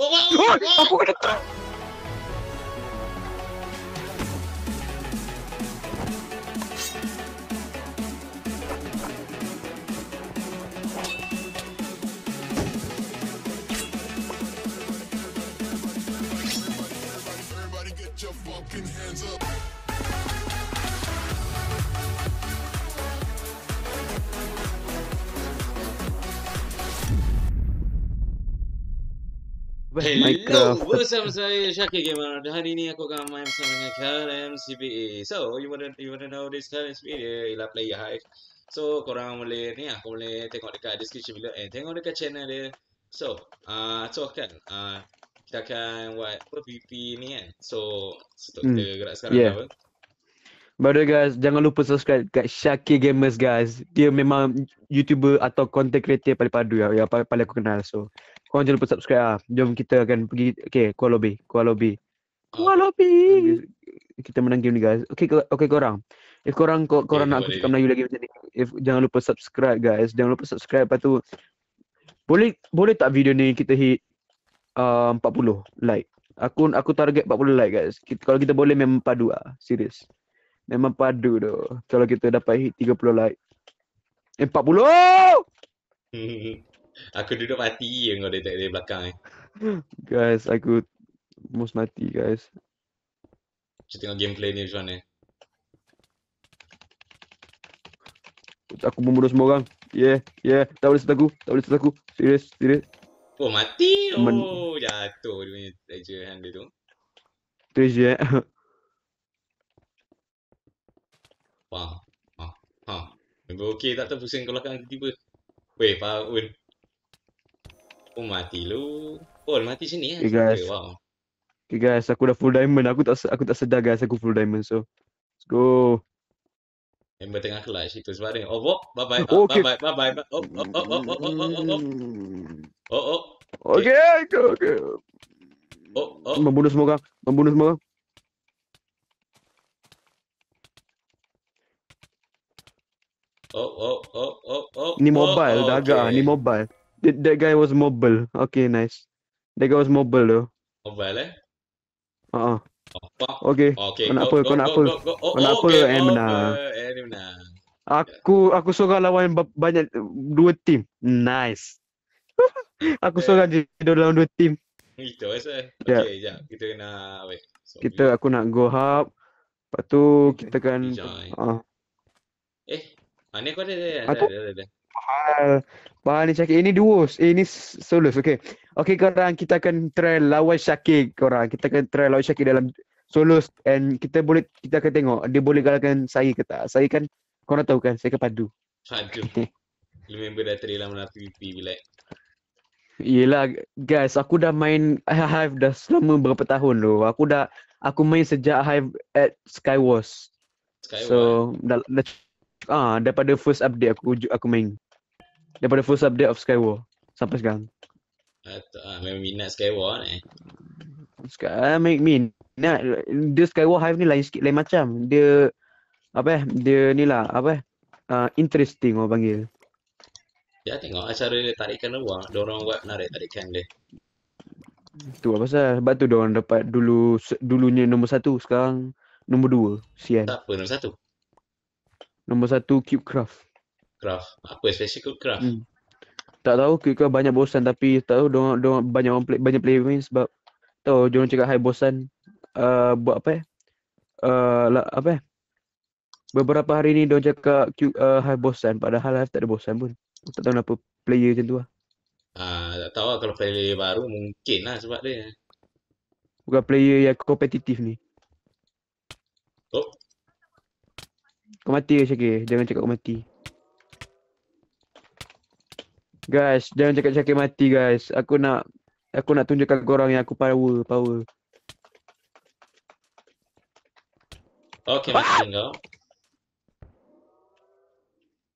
oh, oh, Oh, oh. aku kena tak. Everybody get your fucking hands up. Hello, Minecraft. bersama saya Syakir Gamer dan hari ni aku akan main bersama dengan Kalem CBA. So, you wanna you wanna know this Kalem CBA ialah player hive. So, korang boleh ni aku boleh tengok dekat description below and tengok dekat channel dia. So, ah uh, so kan ah uh, kita akan buat apa PVP ni kan. So, so Hmm. kita gerak sekarang Yeah. apa? Guys, jangan lupa subscribe kat Syakir Gamers guys. Dia memang YouTuber atau content creator paling padu ya, yang paling aku kenal. So, korang jangan lupa subscribe ah. Jom kita akan pergi okay, Kuala Lobby, Kuala Lobby. Kuala Lobby. Kita menang game ni guys. Okay, okay korang. If korang ko- korang nak aku cakap Melayu lagi macam ni, if jangan lupa subscribe guys. Jangan lupa subscribe lepas tu boleh boleh tak video ni kita hit uh, 40 like. Aku aku target 40 like guys. Kita, kalau kita boleh memang padu ah, serius. Memang padu tu. Kalau kita dapat hit 30 like. Eh 40. aku duduk mati je kau dari, dari belakang eh. Guys, aku mus mati guys. Kita tengok gameplay ni macam mana. Aku membunuh semua orang. Yeah, yeah. Tak boleh set aku. Tak boleh set aku. Serius, serius. Oh, mati. Men- Oh, jatuh dia punya treasure hand dia tu. Treasure eh. Wah. Ha. Ha. Member okey tak tahu pusing kau belakang tiba-tiba. Weh, Paul. Oh, mati lu. Paul, mati sini eh. Okay, guys. Wow. Okay guys, aku dah full diamond. Aku tak aku tak sedar guys aku full diamond. So, let's go. Member tengah clutch itu sebab. Oh, oh, bye-bye. Oh, Oh, okay. bye-bye. Bye-bye. Oh, oh, oh, oh, oh, oh, oh, oh. Oh, oh. Okay, okay, okay. Oh, oh. Membunuh semua orang. Membunuh semua orang. Oh, oh, oh, oh, oh. Ni oh, mobile, oh, dah agak ah. Ni okay. mobile. That, that guy was mobile. Okay, nice. That guy was mobile though. Mobile eh? Uh-uh. Oh. Okay. Okay, Kau nak go, apa? Kau nak apa? Kau nak oh, apa? okay. Menang. menang. Aku aku seorang lawan ba- banyak dua team. Nice. aku seorang je dalam dua team. Itu asal. Ya. Okay, jap. Kita kena wait. So, Kita aku nak go hub. Lepas tu kita kan ah Eh, mana kau ada? Ada, ada, ada. Bahal ni Syakir. Ini duos. Eh, ini solos. Okay. Okay korang. Kita akan try lawan Syakir korang. Kita akan try lawan Syakir dalam solos. And kita boleh, kita akan tengok. Dia boleh kalahkan saya ke tak. Saya kan, korang tahu kan. Saya kan padu. Aduh. Lu member dah terima menang PVP bila. Yelah guys. Aku dah main Hive dah selama berapa tahun tu. Aku dah, aku main sejak Hive at Skywars. Skyward. So, dah, dah, ah, daripada first update aku aku main. Daripada first update of Skywars. Sampai sekarang. Ah, memang minat Skyward eh. Sekarang make me nak dia Skyward Hive ni lain sikit lain macam. Dia apa eh? Dia ni lah apa eh? Uh, interesting orang panggil. Ya tengok cara dia tarikan ruang. Diorang buat menarik tarikan dia. Tu lah pasal. Sebab tu orang dapat dulu dulunya nombor satu, sekarang nombor dua. Sian. Tak apa, nombor satu. Nombor satu Cube Craft. Craft. Apa special code craft? Hmm. Tak tahu Craft banyak bosan tapi tahu dorang, dorang banyak orang play, banyak player main sebab tahu dorang cakap high bosan uh, buat apa eh? Uh, lah, apa eh? Beberapa hari ni dorang cakap Cube uh, high bosan padahal Hive tak ada bosan pun. Tak tahu kenapa player macam tu lah. Ah, tak tahu lah kalau player baru mungkin lah sebab dia. Bukan player yang kompetitif ni. Oh, Kau mati ke Syakir? Jangan cakap kau mati. Guys, jangan cakap Syakir mati guys. Aku nak aku nak tunjukkan korang yang aku power, power. okay mati kau.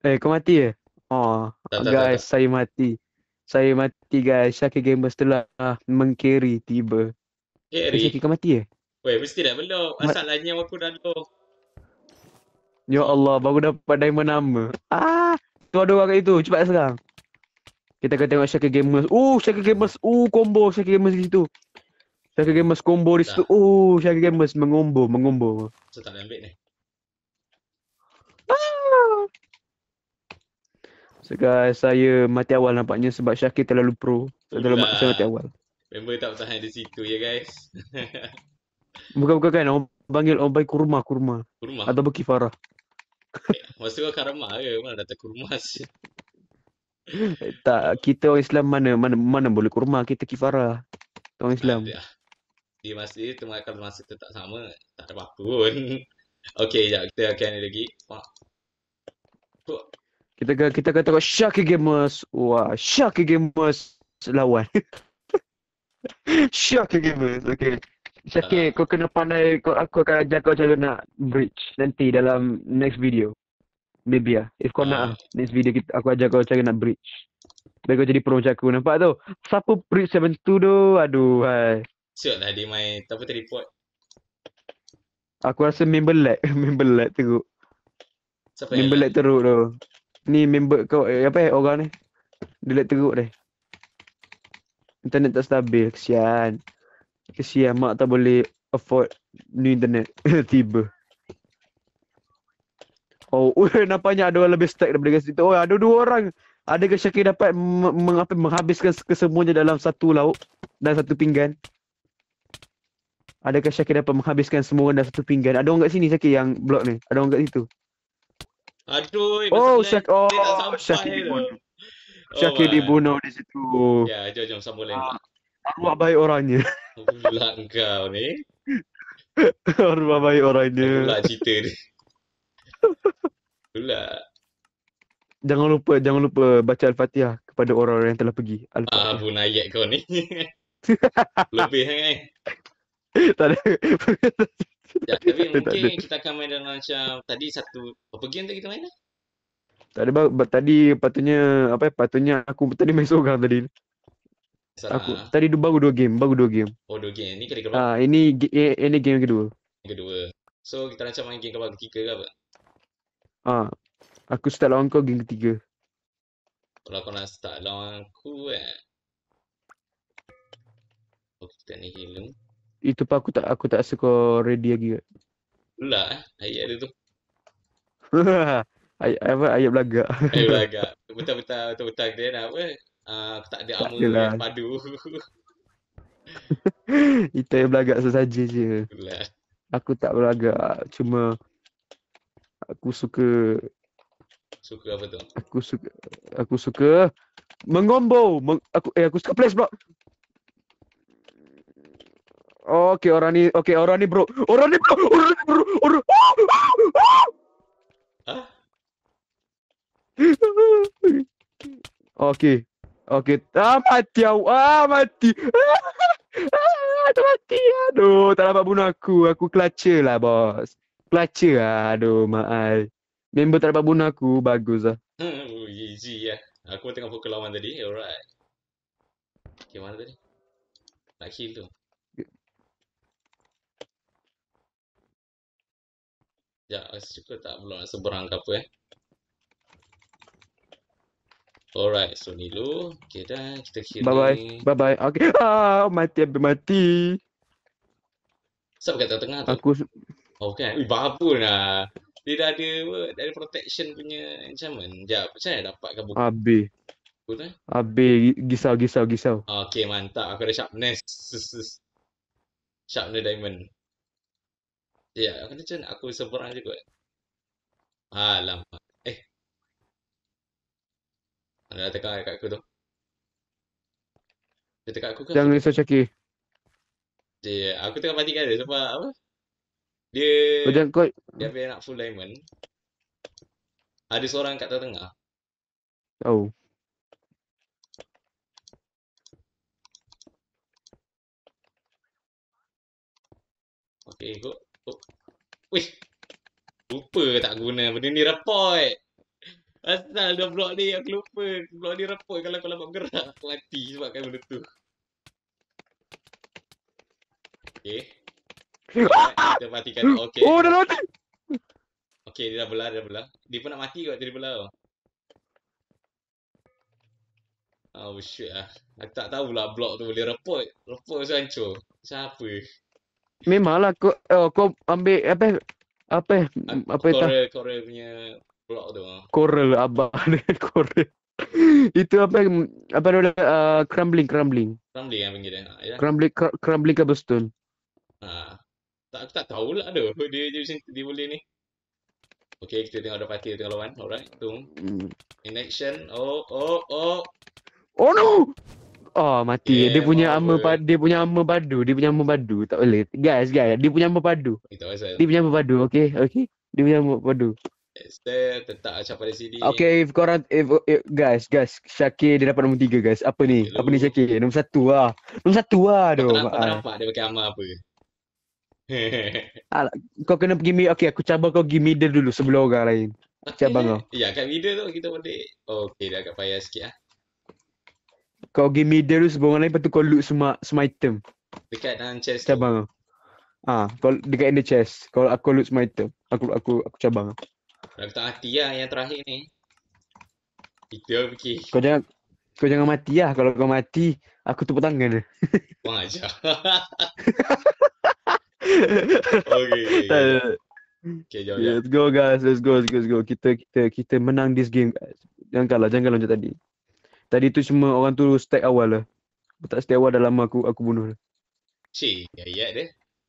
Eh, kau mati ke? Oh, Tak, tak, tak, guys, saya mati. Saya mati guys. Syakir Gamers telah mengcarry tiba. Eh. Syakir kau mati ke? Weh, mesti dah belum. Mat- Masalahnya aku dah belum. Ya Allah, baru dapat diamond nama. Ah, tu ada orang kat itu. Cepat sekarang. Kita akan tengok Syakir Gamers. Oh, Syakir Gamers. Oh, combo Syakir Gamers di situ. Syakir Gamers combo di situ. Dah. Oh, Syakir Gamers mengombo, mengombo. So tak ambil ni. So guys, saya mati awal nampaknya sebab Syakir terlalu pro. Saya terlalu Itulah. saya mati awal. Member tak bertahan di situ ya guys. Bukan-bukan kan orang panggil orang panggil kurma, kurma. Kurma. Ataupun kifarah. Masa kau karma ke? Mana datang kurma sih? Tak, kita orang Islam mana mana mana boleh kurma, kita kifarah. Kita Orang Islam. Di masa itu kalau masa tu tak sama, tak ada apa-apa pun. Okey, jap kita akan ada lagi. Wah, Kita kita akan tengok Syakir Gamers. Wah, Syakir Gamers lawan. Syakir Gamers. Okay. Syakir, kau kena pandai, kau, aku akan ajar kau cara nak bridge nanti dalam next video. Maybe lah. If kau nak Ah. lah. Next video kita, aku ajar kau cara nak bridge. Biar kau jadi pro macam aku. Nampak tu? Siapa bridge macam tu tu? Aduh, hai. siap lah dia main. Tak apa teleport. Aku rasa member lag. member lag teruk. Siapa yang Member lag teruk tu. Ni member kau, eh, apa eh, orang ni? Dia lag teruk deh. Internet tak stabil. Kesian. Kesian mak tak boleh afford new internet. Tiba. Oh, uh, nampaknya ada orang lebih stack daripada situ. Oh, ada dua orang. Adakah Syakir dapat me- meng- menghabiskan kesemuanya dalam satu lauk dan satu pinggan? Adakah Syakir dapat menghabiskan semua dalam satu pinggan? Ada orang kat sini Syakir yang blok ni. Ada orang kat situ. Aduh, Oh, Syak oh, Syakir dibunuh. Oh, Syakir my. dibunuh di situ. Ya, jom jom sambung lain pula. Arwah baik orangnya. Pula engkau ni. Arwah baik orangnya. Pula cerita dia. Pula. Jangan lupa, jangan lupa baca Al-Fatihah kepada orang-orang yang telah pergi. Ah, Al-Fatihah. pun ayat kau ni. Lebih kan? tak ada. Ya, tapi Tak ada. mungkin kita akan main dalam macam tadi satu apa game tadi kita main? tak ada ba- ba- tadi patutnya apa patutnya aku tadi main seorang tadi. Salah. Aku tadi du- baru dua game, baru dua game. Oh, dua game. Ni kali keluar Ah, ini eh, ini game kedua. yang kedua. So, kita macam main game keluar ketiga ke apa? Ah. Aku start lawan kau game ketiga. Kalau kau nak start lawan aku eh. Oh, kita ni hilang. Itu pun aku tak aku tak rasa kau ready lagi. kot. Pula eh. Ayat dia tu. ayat apa ayat belagak. Eh, agak. Betul-betul betul-betul dia nak apa? Ah, aku tak ada Tak armor adalah. yang padu. Itu ayat belagak sesaja je. Pula. Aku tak belagak. Cuma aku suka Suka apa tu? Aku suka aku suka mengombo. Meng, aku eh aku suka place block. Oh, okay orang ni okay orang ni bro. Orang ni bro. Orang ni bro. Orang. Hah? Okay. Okay. Ah mati aku. Ah mati. Ah, tak mati. Aduh, tak dapat bunuh aku. Aku clutcher lah, bos. Clutcher lah. Aduh, maal. Member tak dapat bunuh aku. Bagus lah. Hmm, easy ya. Aku tengok pukul lawan tadi. Alright. Okay, mana tadi? Nak kill tu. Ya, suka tak belum nak seberang ke apa eh. Alright, so ni dulu. Okay dah, kita kill Bye-bye. ni. Bye-bye. Okay. Ah, mati habis mati. Siapa kat tengah tu? Aku Oh kan, ui babun lah. Dia dah ada apa, dah ada protection punya enchantment. Sekejap, macam mana dapatkan buku habis. tu eh? Habis gisau gisau gisau. Okay, mantap. Aku ada sharpness. Sharpness diamond. Ya, aku macam aku seberang je kot. Alamak. Eh. Mana dah tekan kat aku tu? Dia tekan aku ke? Jangan risau Syakir. Ya, aku tengah matikan dia sebab apa? Dia Kau jangan kau dia nak full diamond. Ada seorang kat tengah. tahu. Okey, ikut. Oh. Wih. Lupa ke tak guna benda ni report. Asal dia blok ni aku lupa. Blok ni report kalau kau lambat bergerak aku mati sebabkan benda tu. Okey. Kita matikan. Okey. Oh, dah mati. Okey, dia dah belah, dia dah belah. Dia pun nak mati kot dia belah. tau. Oh shit lah. Aku tak tahu lah blok tu boleh report. Report tu hancur. Siapa? Memanglah kau oh, kau ambil apa apa apa itu Corel, Corel punya blok tu. coral abah dengan coral. Itu apa apa dia uh, crumbling crumbling. Ramli yang panggil dia. Ha, ya. Crumbling cr- crumbling cobblestone. Ha. Tak, aku tak tahulah tu. Dia, dia macam dia boleh ni. Okay, kita tengok ada party tengah lawan. Alright, tu. Hmm. In action. Oh, oh, oh. Oh no. Oh mati. Yeah, dia punya armor power. padu, dia punya armor padu, dia punya armor padu. Tak boleh. Guys, guys, dia punya armor padu. Pasal. Dia punya armor padu, okey? Okey. Dia punya armor padu. Esther tetap macam pada sini. Okay, if korang, if, if, guys, guys, Syakir dia dapat nombor tiga, guys. Apa ni? Okay, Apa ni. Syakir? Nombor satu lah. Nombor satu lah tu. tak, kau tak nampak dia pakai armor apa? Kau kena pergi, mi- okay, aku cabar kau pergi middle dulu sebelum orang lain. Cabang kau. Ya, kat middle tu kita boleh. Oh, okay, dia agak payah sikit lah. Kau pergi middle dulu sebelum orang lain, lepas tu kau loot semua, semua item. Dekat dalam chest tu. Cabang kau. Ah, kau dekat in the chest. Kau aku loot semua item. Aku aku aku cabang. Aku tak mati lah yang terakhir ni. Kita fikir. Kau jangan kau jangan mati lah. Kalau kau mati, aku tepuk tangan. Kurang ajar. okay, okay, okay. jom, Yeah, let's go guys, let's go, let's go, let's go. Kita kita kita menang this game guys. Jangan kalah, jangan kalah macam tadi. Tadi tu cuma orang tu stack awal lah. Tak stack awal dah lama aku aku bunuh dia. Cik, ayat dia.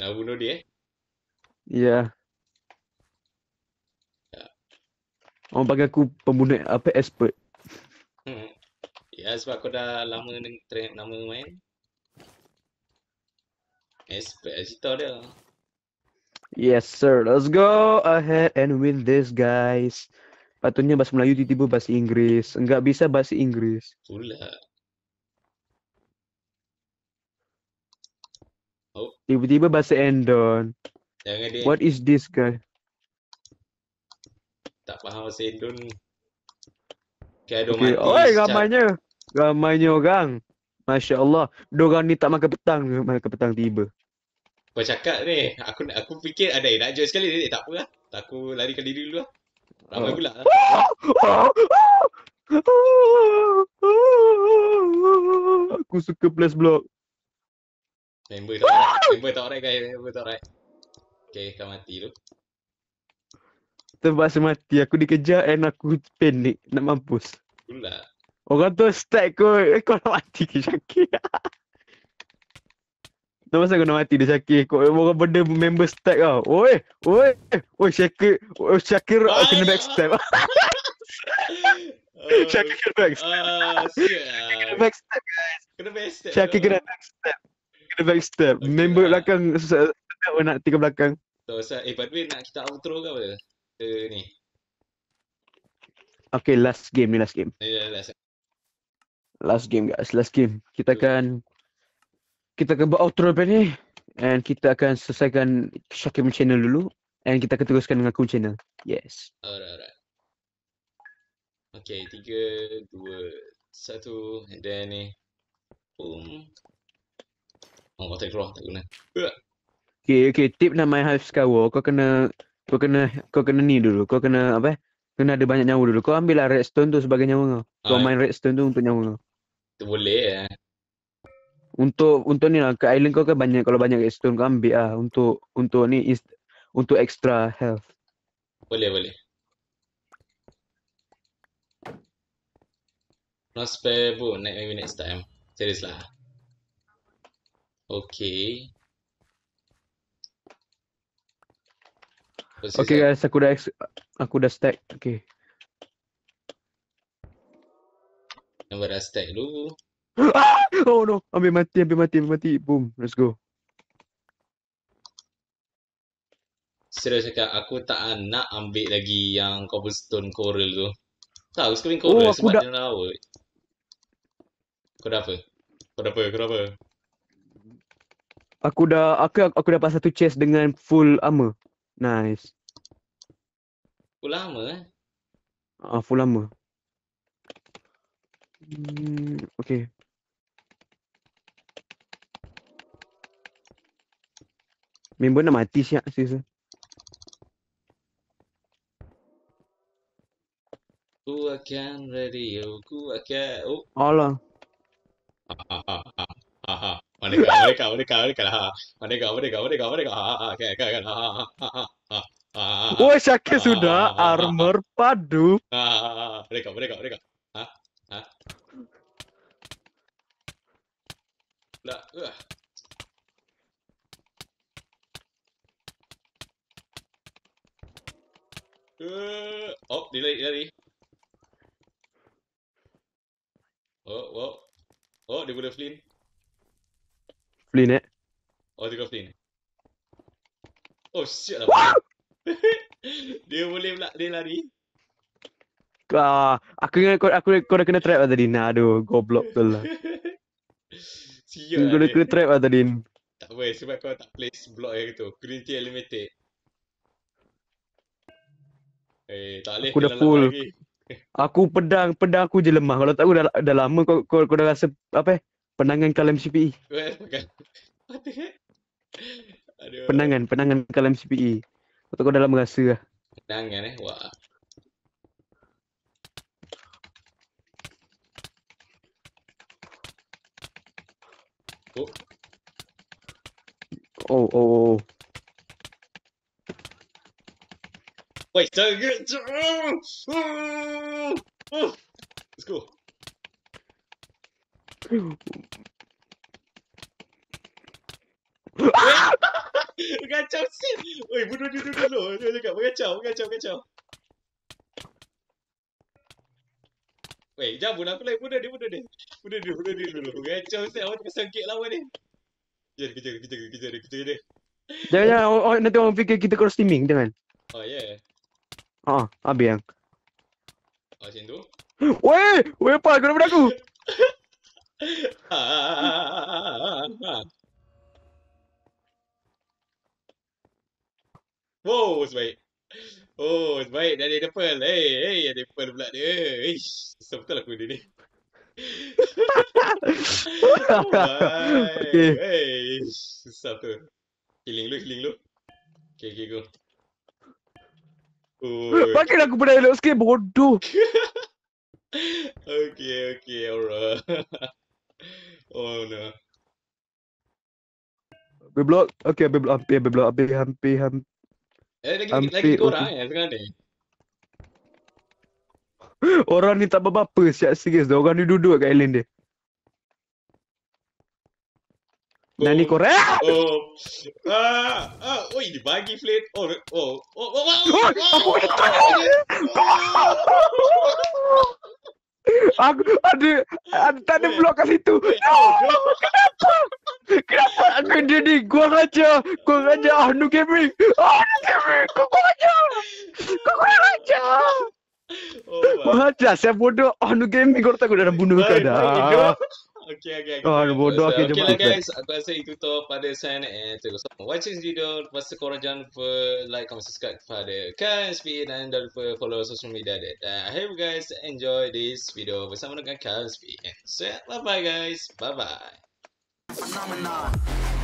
Nak bunuh dia. eh? Ya. Orang panggil aku pembunuh apa expert. Hmm. Ya, sebab aku dah lama dengan train nama main. Expert lah. Yes sir, let's go ahead and win this guys. Patutnya bahasa Melayu tiba-tiba bahasa Inggeris. Enggak bisa bahasa Inggeris. Pula. Tiba-tiba bahasa Endon. Jangan dia What is this guy? tak faham bahasa Indon. Okay, Okay. mati. Oi, ramainya. Ramainya orang. Masya Allah. Diorang ni tak makan petang. Makan petang tiba. Kau cakap ni, aku aku fikir ada eh, nak join sekali ni, tak apa lah. Aku larikan diri dulu lah. Ramai pula lah. Aku suka plus block. Member tak alright. Member tak alright guys. Member tak alright. Okay, kau mati tu. Terpaksa mati. Aku dikejar and aku panik. Nak mampus. Pula. Orang tu stack kau. Eh, kau nak mati ke Syakir? Kenapa pasal kau nak mati dia Syakir? Kau orang benda member stack kau. Oi, oi, oi Syakir, oi Syakir Ah, kena backstab. Syakir kena backstab. Ah, Kena lah. backstab. Kena best. Syakir kena backstab. Kena backstab. Okay Member belakang se- nak tinggal belakang. So, eh, by the way, nak kita outro ke apa? Ke ni. Okay, last game ni last game. Ni dah dah. Last game guys, last game. Kita akan kita akan buat outro lepas ni and kita akan selesaikan punya channel dulu and kita akan teruskan dengan punya channel. Yes. Alright, alright. Okay, tiga, dua, satu, and then ni. Boom. Oh, kau tak keluar, tak guna. Okay, okay. Tip nak main Hive Skywar, kau kena kau kena kau kena ni dulu. Kau kena apa? eh? Kena ada banyak nyawa dulu. Kau ambil lah redstone tu sebagai nyawa kau. Kau Ah, main redstone tu untuk nyawa kau. itu boleh eh. Untuk untuk ni lah ke island kau kan banyak kalau banyak redstone kau ambil lah untuk untuk ni inst, untuk extra health. Boleh, boleh. No spare bone, next, maybe next time. Serius lah. Okay. Okay guys, aku dah aku dah stack. Okay. Nombor dah stack dulu. Oh no, ambil mati, ambil mati, ambil mati. Boom, let's go. Serius cakap, aku tak nak ambil lagi yang cobblestone coral tu. Tahu screen Oh, coral aku sebab dah- dia laut. Kau dah apa? Kau dah apa? Kau dah apa? Aku dah aku aku dapat satu chest dengan full armor. Nice. Aku lama eh. Ah, full armor. Hmm, okay. Bien buena Matisse, sí, sí. Huracán Radio, Huracán. Hola. Oh, saya ke sudah armor padu. Mereka, mereka, mereka. Ah, ah. Nah. Uh. Oh, dia lari. Oh, oh. Oh, dia boleh flint. Flynn eh. Oh, dia kau flint. Oh, shit lah. dia boleh pula, dia lari. Ah, aku ingat kau aku kau dah kena trap lah tadi. Nah, aduh, goblok betul lah. Sial Kau lah dah dia. kena trap lah tadi. Tak apa, sebab kau tak place block yang tu. Green Tea Limited. Eh, tak boleh Aku dah full. Aku pedang, pedang aku je lemah. Kalau tak aku dah, dah lama kau, kau, kau dah rasa apa eh? Penangan kalam CPE. Aduh. Penangan, penangan kalam CPE. Kau tak kau dah lama rasa lah. Penangan eh. Wah. Oh, Oh, oh, oh. Wait, so good. Oh, oh. Let's go. Mengacau sih. Oi, bunuh dia dulu dulu. Dia cakap mengacau, mengacau, mengacau. Wei, jangan bunuh aku lagi. Bunuh dia, bunuh dia. Bunuh dia, bunuh dia dulu. Mengacau sih. Awak tengah sangkit lawan ni. Kejar, kejar, kejar, kejar kejar dia. Jangan, jangan. Oh, oh, nanti orang fikir kita cross teaming. Jangan. Oh, yeah. Ah, habis yang. Oh, macam tu. Weh! Weh, apa? Kau daripada aku? Ha, ha, ha. Wow, sebaik. Oh, sebaik. Dah ada pearl. Hey, hey, ada pearl pula dia. Ish, susah betul aku dia ni. oh. Okay. Hey, susah tu. Healing lu, healing lu. Okay, okay, go. Pakai aku pada elok sikit. Bodoh. okay, okay, alright. oh no. Habis blok. Okay, habis blok. Hampir, habis blok. Hampir, hampir, hampir. Eh, lagi, lagi, Hampir lagi korang okay. eh sekarang ni. Orang ni tak apa-apa. Siap serius dah. Orang ni duduk kat island dia. Nani Oh. korang. Oh. Ah, ah, oi, dibagi flame. Oh, oh, oh, oh, oh, Oh, aku kena Aku ada, ada tak ada blok kat situ. No, kenapa? Kenapa aku dia ni? Gua raja. Gua raja Ahnu Gaming. Ahnu Gaming. Kau gua raja. Kau gua raja. Oh, raja. Saya bodoh. Ahnu Gaming. Kau tak dah bunuh kau dah. Okay, okay, okay. Oh, bodoh. Okay, okay jom lah guys, aku rasa itu tu pada saya and thank you so watching this video. Lepas tu korang jangan lupa like, comment, subscribe kepada KSP dan jangan lupa follow social media dia. Dan I hope you guys enjoy this video bersama dengan KSP. And so, bye bye guys. Bye bye. Phenomenon.